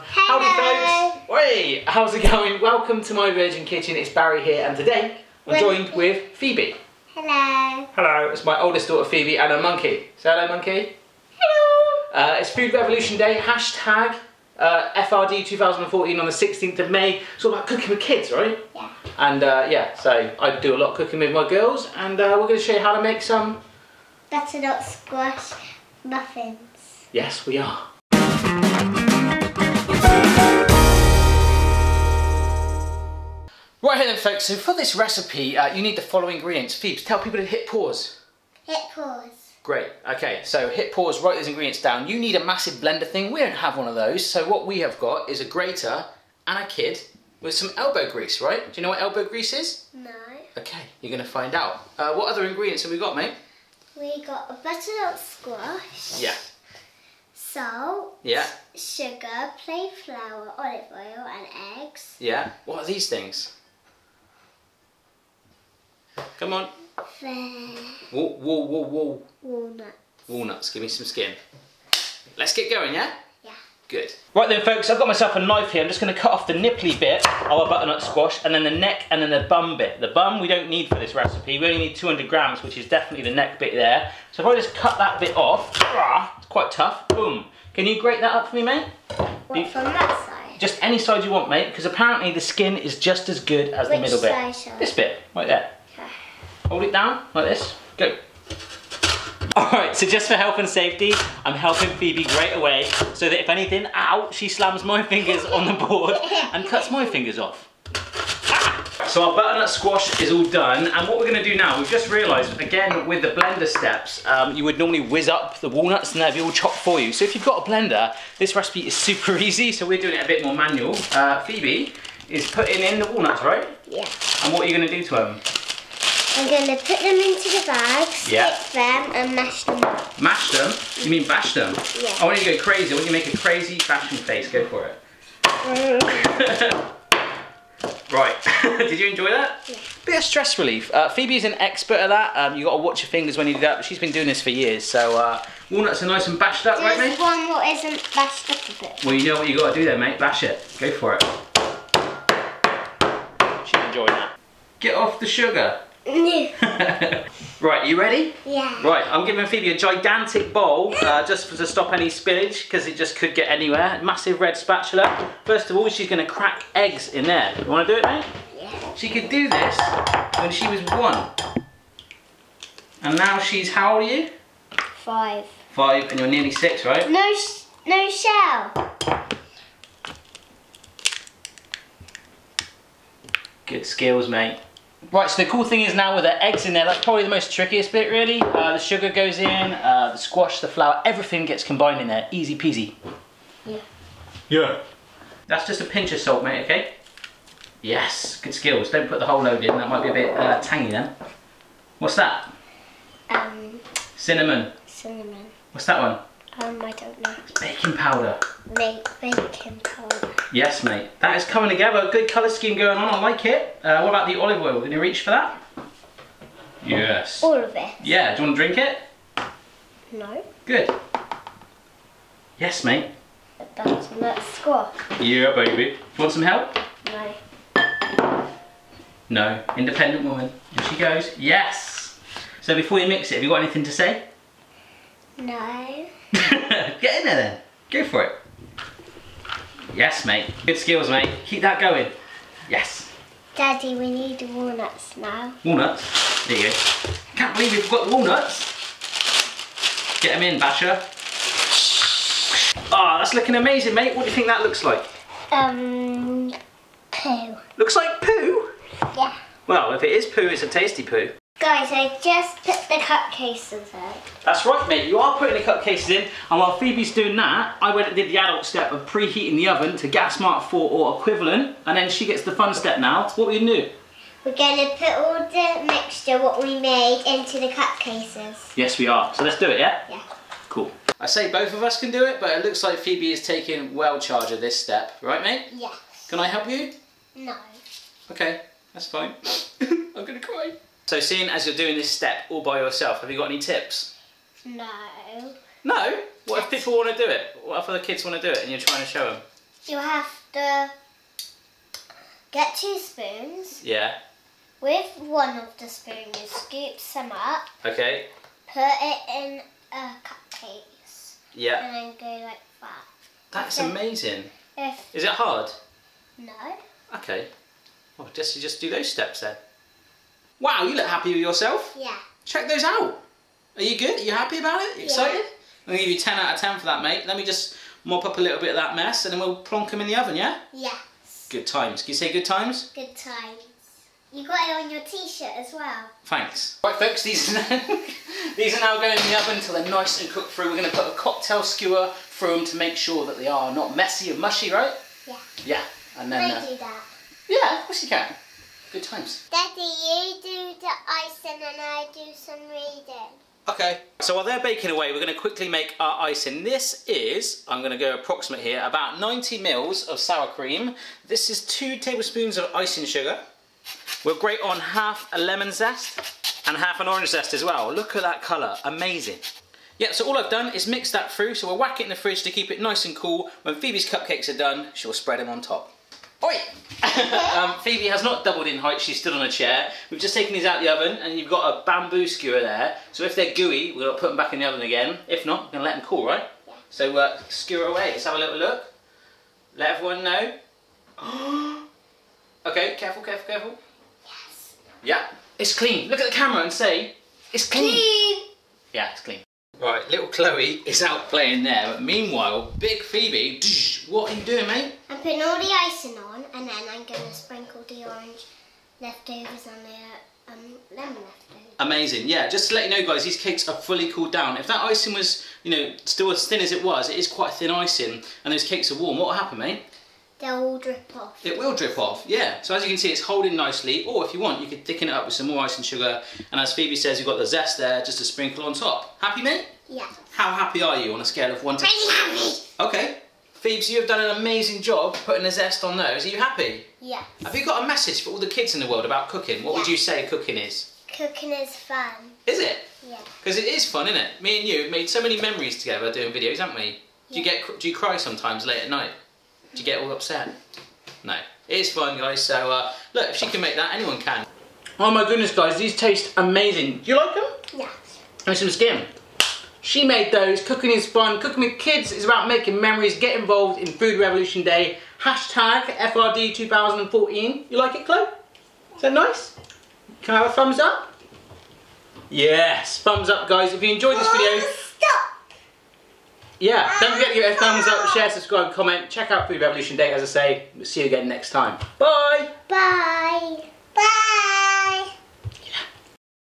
Howdy folks! Hey, how's it going? Welcome to my Virgin Kitchen. It's Barry here and today I'm joined with Phoebe. Hello. Hello. It's my oldest daughter Phoebe and a monkey. Say hello monkey. Hello. Uh, it's Food Revolution Day, hashtag uh, FRD 2014 on the 16th of May. It's all about cooking with kids, right? Yeah. And uh, yeah, so I do a lot of cooking with my girls and uh, we're going to show you how to make some... Butternut squash muffins. Yes, we are. Right then folks, so for this recipe uh, you need the following ingredients. Phoebes, tell people to hit pause. Hit pause. Great, okay, so hit pause, write those ingredients down. You need a massive blender thing, we don't have one of those, so what we have got is a grater and a kid with some elbow grease, right? Do you know what elbow grease is? No. Okay, you're gonna find out. Uh, what other ingredients have we got, mate? We got a butternut squash. Yeah. Salt. Yeah. Sugar, plain flour, olive oil, and eggs. Yeah. What are these things? Come on. Then Whoa, whoa, whoa, whoa. walnut. Walnuts, give me some skin. Let's get going, yeah? Yeah. Good. Right then folks, I've got myself a knife here. I'm just going to cut off the nipply bit of a butternut squash and then the neck and then the bum bit. The bum we don't need for this recipe. We only need 200 grams, which is definitely the neck bit there. So if I just cut that bit off, it's quite tough, boom. Can you grate that up for me, mate? What, You- from that side? Just any side you want, mate, because apparently the skin is just as good as the middle bit. side This bit, right there. Hold it down, like this. Go. Alright, so just for health and safety, I'm helping Phoebe grate away so that if anything, ow, she slams my fingers on the board and cuts my fingers off. Ah! So our butternut squash is all done, and what we're going to do now, we've just realised, again, with the blender steps, um, you would normally whiz up the walnuts and they'd be all chopped for you. So if you've got a blender, this recipe is super easy, so we're doing it a bit more manual. Uh, Phoebe is putting in the walnuts, right? Yeah. And what are you going to do to them? I'm going to put them into the bags, Yeah. stick them, and mash them up. Mash them? You mean bash them? Yeah. I want you to go crazy. I want you to make a crazy bashing face. Go for it. right. Did you enjoy that? Yeah. Bit of stress relief. Uh, Phoebe's an expert at that. Um, you got to watch your fingers when you do that. But she's been doing this for years. So uh, walnuts are nice and bashed up, right, There's mate? one what isn't bashed up a bit. Well, you know what you got to do there, mate. Bash it. Go for it. She's enjoying that. Get off the sugar. right, you ready? yeah. Right, I'm giving Phoebe a gigantic bowl uh, just for, to stop any spillage because it just could get anywhere. Massive red spatula. First of all, she's going to crack eggs in there. You want to do it, mate? Yeah. She could do this when she was one. And now she's, how old are you? Five. Five, and you're nearly six, right? No, sh no shell. Good skills, mate. Right, so the cool thing is now with the eggs in there, that's probably the most trickiest bit, really. Uh, the sugar goes in, uh, the squash, the flour, everything gets combined in there. Easy peasy. Yeah. Yeah. That's just a pinch of salt, mate, okay? Yes, good skills. Don't put the whole load in, that might be a bit uh, tangy then. What's that? Um, Cinnamon. cinnamon. What's that one? Um, I don't know. Baking powder. Make baking powder. Yes, mate. That is coming together. Good colour scheme going on. I like it. Uh, what about the olive oil? Can you reach for that? Yes. All of it. Yeah, do you want to drink it? No. Good. Yes, mate. That's not squash. Yeah, baby. Do you want some help? No. No. Independent woman. And she goes, yes. So before you mix it, have you got anything to say? No. Get in there then. Go for it. Yes, mate. Good skills, mate. Keep that going. Yes. Daddy, we need walnuts now. Walnuts. There you go. Can't believe we've got walnuts. Get them in, Basher. Ah, that's looking amazing, mate. What do you think that looks like? Um, poo. Looks like poo. Yeah. Well, if it is poo, it's a tasty poo. Guys, I just put the cupcases in. That's right, mate. You are putting the cupcakes in, and while Phoebe's doing that, I went and did the adult step of preheating the oven to gas mark 4 or equivalent, and then she gets the fun step now. What will you do? We're going to put all the mixture, what we made, into the cupcases. Yes, we are. So let's do it, yeah? Yeah. Cool. I say both of us can do it, but it looks like Phoebe is taking well charge of this step. Right, mate? Yes. Can I help you? No. Okay, that's fine. I'm gonna cry. So seeing as you're doing this step all by yourself, have you got any tips? No. No? What if people want to do it? What if other kids want to do it and you're trying to show them? you have to get two spoons. Yeah. With one of the spoons, you scoop some up, Okay. put it in a cupcake. Yeah. and then go like that. That's amazing. If Is it hard? no, Okay. Well, just you just do those steps then. Wow, you look happy with yourself. yeah. Check those out. Are you good? Are you happy about it? You excited? I'm gonna give you 10 out of 10 for that, mate. Let me just mop up a little bit of that mess and then we'll plonk them in the oven, yeah? Yes. Good times. Can you say good times? Good times. You got it on your t-shirt as well. Thanks. Right, folks, these are now, these are now going in the oven until they're nice and cooked through. We're going to put a cocktail skewer through them to make sure that they are not messy and mushy, right? Yeah. Yeah. And Can then, I uh, do that? yeah, of course you can. Good times. Daddy, you icing and I do some reading. Okay. So while they're baking away, we're going to quickly make our icing. This is, I'm going to go approximate here, about 90 mils of sour cream. This is two tablespoons of icing sugar. We'll grate on half a lemon zest and half an orange zest as well. Look at that colour, amazing. Yeah, so all I've done is mix that through, so we'll whack it in the fridge to keep it nice and cool. When Phoebe's cupcakes are done, she'll spread them on top. Oi! um, Phoebe has not doubled in height, she's stood on a chair. We've just taken these out of the oven and you've got a bamboo skewer there. So if they're gooey, we're going to put them back in the oven again. If not, we're going to let them cool, right? Yeah. So uh, skewer away, let's have a little look. Let everyone know. okay, careful, careful, careful. Yes. Yeah, it's clean. Look at the camera and say, it's clean. Clean. Yeah, it's clean. Right, little Chloe is out playing there, but meanwhile, big Phoebe, what are you doing, mate? I'm putting all the icing on and then I'm going to sprinkle the orange leftovers on the um, lemon leftovers. Amazing, yeah. Just to let you know, guys, these cakes are fully cooled down. If that icing was, you know, still as thin as it was, it is quite thin icing, and those cakes are warm. What will happen, mate? They'll all drip off. It will drip off, yeah. So as you can see, it's holding nicely. Or if you want, you could thicken it up with some more icing sugar. And as Phoebe says, you've got the zest there, just to sprinkle on top. Happy, mate? Yeah. How happy are you on a scale of one to? Pretty happy. Okay. Phoebe, you have done an amazing job putting the zest on those. Are you happy? Yeah. Have you got a message for all the kids in the world about cooking? What would you say cooking is? Cooking is fun. Is it? Yeah. Because it is fun, isn't it? Me and you have made so many memories together doing videos, haven't we? Do you get do you cry sometimes late at night? Do you get all upset? No. It is fun, guys. So uh, look, if she can make that, anyone can. Oh my goodness, guys, these taste amazing. Do you like them? Yeah. And some skim. She made those. Cooking is fun. Cooking with kids is about making memories. Get involved in Food Revolution Day. Hashtag FRD 2014. You like it, Chloe? Is that nice? Can I have a thumbs up? Yes, thumbs up, guys. If you enjoyed this video, Stop yeah, don't forget to give it a thumbs up, share, subscribe, comment, check out Food Revolution Day, as I say. We'll see you again next time. Bye! Bye!